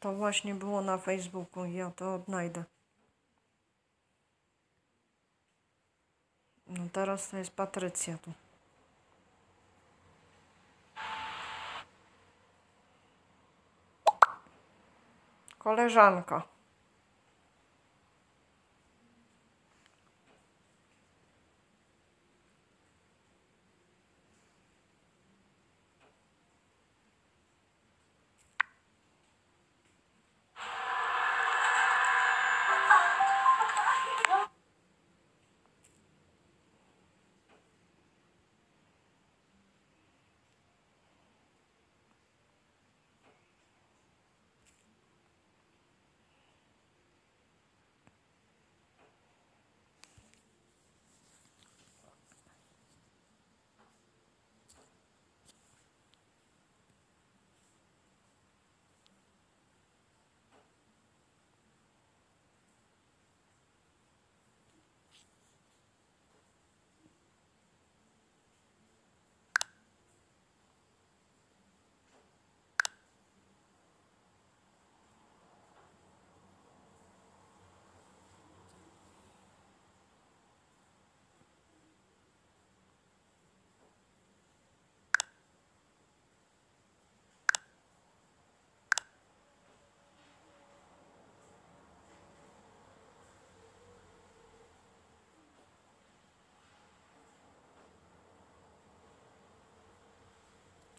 To właśnie było na Facebooku ja to odnajdę. No teraz to jest Patrycja tu. Koleżanka.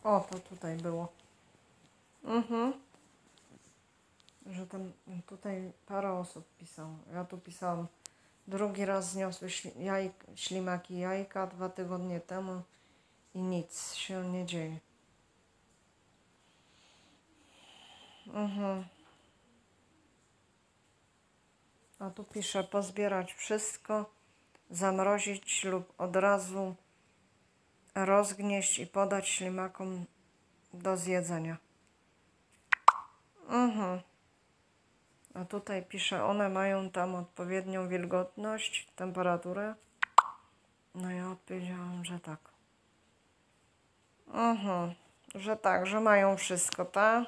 O, to tutaj było. Mhm. Że tam tutaj parę osób pisało. Ja tu pisałam. Drugi raz zniosły śli, jaj, ślimaki jajka dwa tygodnie temu i nic się nie dzieje. Mhm. A tu piszę pozbierać wszystko, zamrozić lub od razu rozgnieść i podać ślimakom do zjedzenia. Mhm. A tutaj pisze, one mają tam odpowiednią wilgotność, temperaturę. No ja odpowiedziałam, że tak. Mhm. Że tak, że mają wszystko, tak?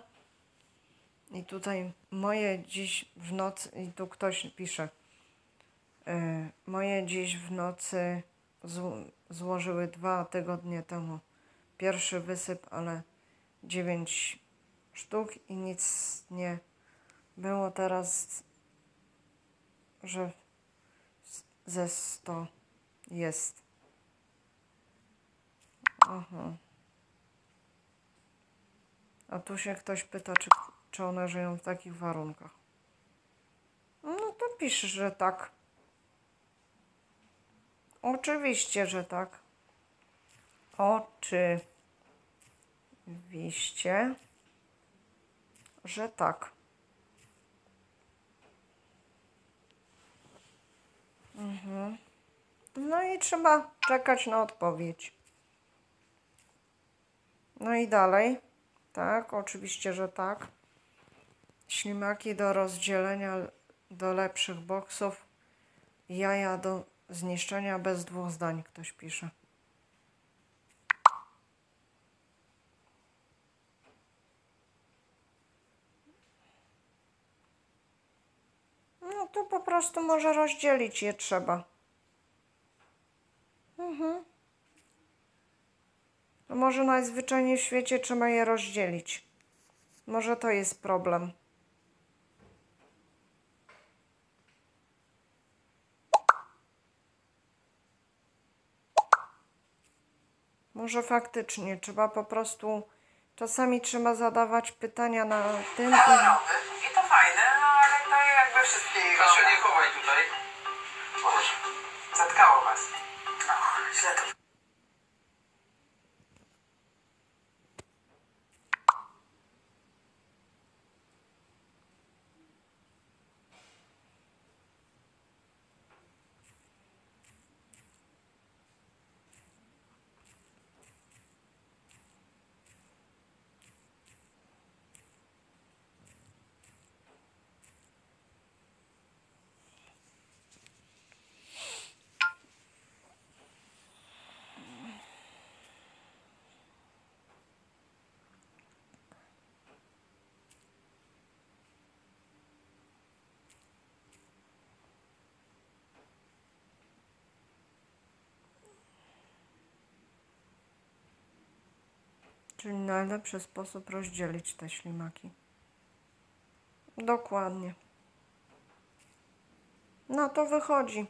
I tutaj moje dziś w nocy, i tu ktoś pisze, yy, moje dziś w nocy złożyły dwa tygodnie temu pierwszy wysyp, ale dziewięć sztuk i nic nie było teraz, że ze 100 jest. Aha. A tu się ktoś pyta, czy, czy one żyją w takich warunkach. No to pisz, że tak. Oczywiście, że tak. Oczywiście, że tak. Mhm. No i trzeba czekać na odpowiedź. No i dalej. Tak, oczywiście, że tak. Ślimaki do rozdzielenia do lepszych boksów. Jaja do Zniszczenia bez dwóch zdań ktoś pisze. No to po prostu może rozdzielić je trzeba. Mhm. To może najzwyczajniej w świecie trzeba je rozdzielić. Może to jest problem. Może faktycznie trzeba po prostu, czasami trzeba zadawać pytania na tym. Ale nowy i to fajne, no ale to jakby wszystkie. Kasia, nie chowaj tutaj. Zatkało was. Och, źle to Czyli najlepszy sposób rozdzielić te ślimaki. Dokładnie. No to wychodzi.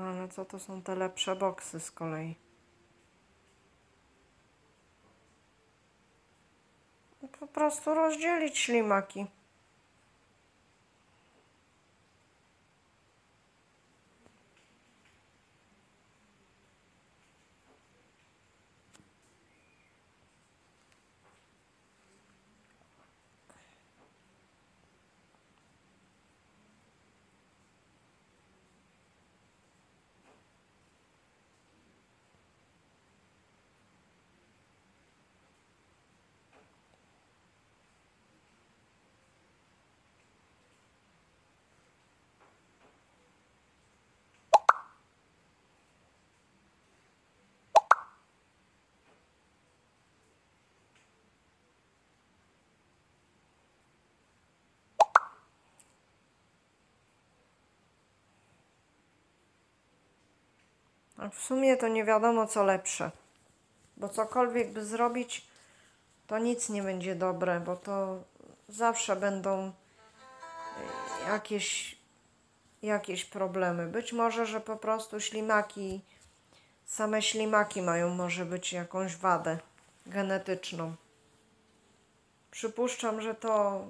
No ale co to są te lepsze boksy z kolei? No, Po prostu rozdzielić ślimaki. A w sumie to nie wiadomo co lepsze. Bo cokolwiek by zrobić, to nic nie będzie dobre, bo to zawsze będą y, jakieś, jakieś problemy. Być może, że po prostu ślimaki, same ślimaki mają może być jakąś wadę genetyczną. Przypuszczam, że to.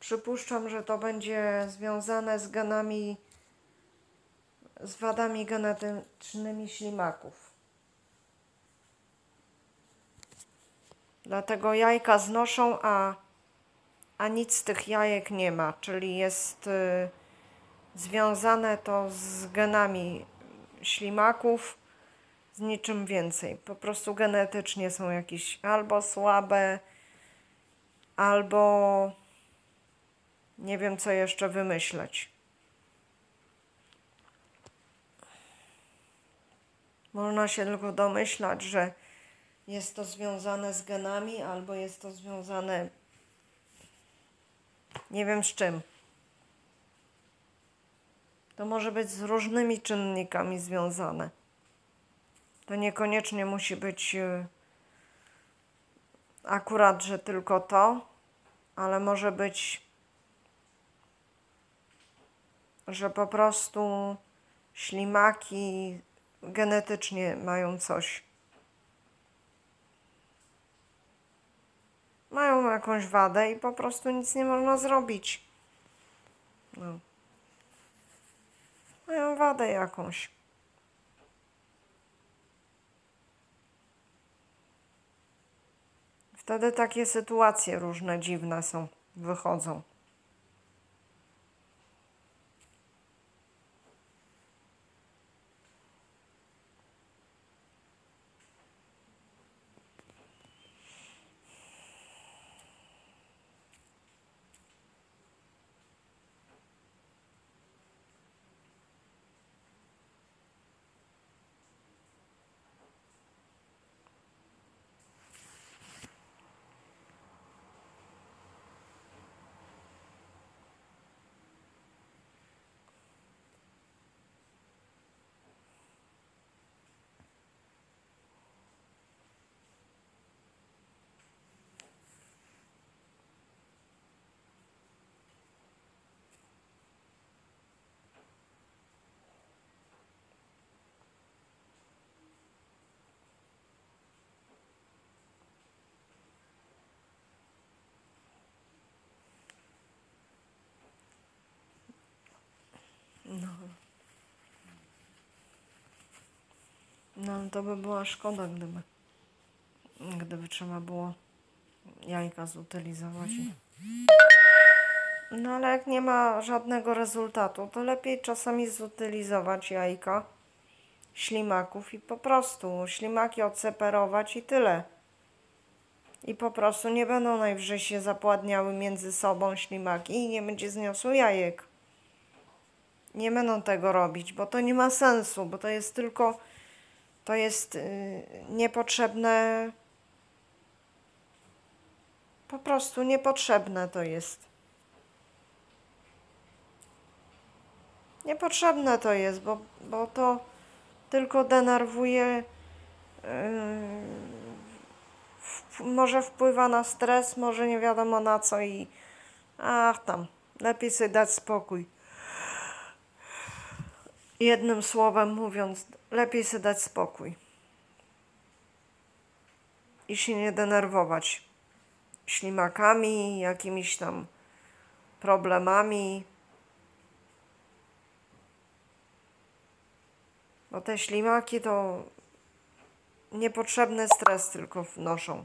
Przypuszczam, że to będzie związane z genami, z wadami genetycznymi ślimaków. Dlatego jajka znoszą, a, a nic z tych jajek nie ma, czyli jest y, związane to z genami ślimaków, z niczym więcej. Po prostu genetycznie są jakieś albo słabe, albo nie wiem co jeszcze wymyśleć. Można się tylko domyślać, że jest to związane z genami, albo jest to związane nie wiem z czym. To może być z różnymi czynnikami związane. To niekoniecznie musi być y, akurat, że tylko to, ale może być, że po prostu ślimaki genetycznie mają coś. Mają jakąś wadę i po prostu nic nie można zrobić. No. Mają wadę jakąś. Wtedy takie sytuacje różne dziwne są, wychodzą. No to by była szkoda, gdyby, gdyby trzeba było jajka zutylizować. No ale jak nie ma żadnego rezultatu, to lepiej czasami zutylizować jajka ślimaków i po prostu ślimaki odseparować i tyle. I po prostu nie będą najwyżej się zapładniały między sobą ślimaki i nie będzie zniosło jajek. Nie będą tego robić, bo to nie ma sensu, bo to jest tylko, to jest yy, niepotrzebne, po prostu niepotrzebne to jest. Niepotrzebne to jest, bo, bo to tylko denerwuje, yy, może wpływa na stres, może nie wiadomo na co i ach tam, lepiej sobie dać spokój. Jednym słowem mówiąc, lepiej sobie dać spokój. I się nie denerwować ślimakami, jakimiś tam problemami. Bo te ślimaki to niepotrzebny stres tylko wnoszą.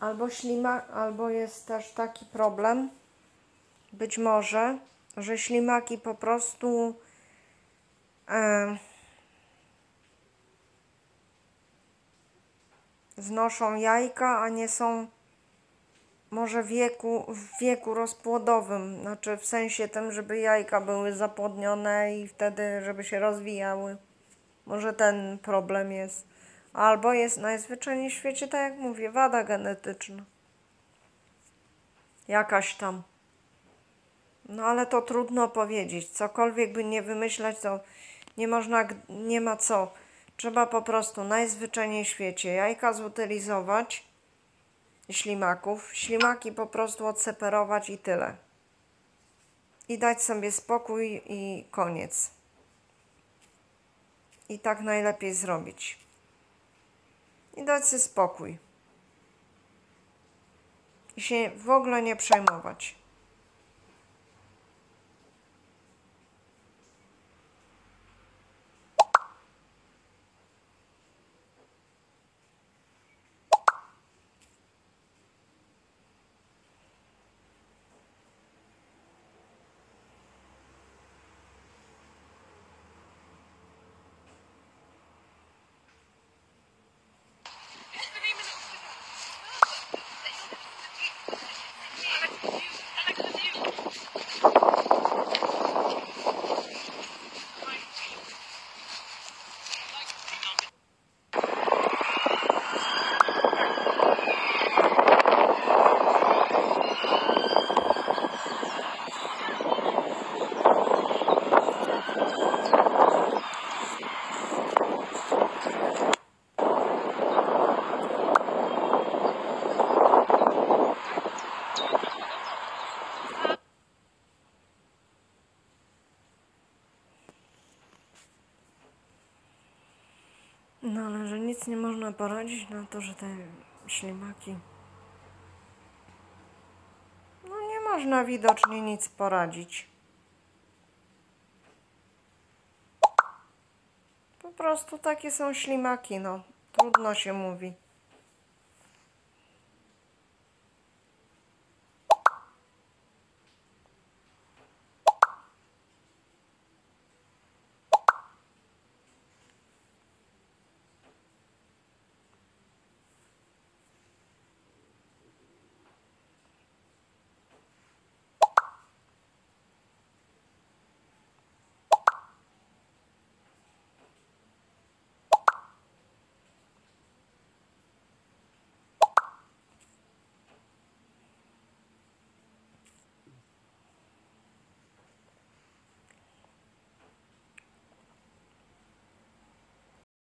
Albo ślima, albo jest też taki problem, być może, że ślimaki po prostu e, znoszą jajka, a nie są może wieku, w wieku rozpłodowym, znaczy w sensie tym, żeby jajka były zapłodnione i wtedy, żeby się rozwijały. Może ten problem jest. Albo jest najzwyczajniej w świecie, tak jak mówię, wada genetyczna. Jakaś tam. No ale to trudno powiedzieć. Cokolwiek by nie wymyślać, to nie można, nie ma co. Trzeba po prostu najzwyczajniej w świecie jajka zutylizować ślimaków, ślimaki po prostu odseparować i tyle. I dać sobie spokój i koniec. I tak najlepiej zrobić. I dać sobie spokój. I się w ogóle nie przejmować. Nic nie można poradzić na to, że te ślimaki. No nie można widocznie nic poradzić. Po prostu takie są ślimaki, no. Trudno się mówi.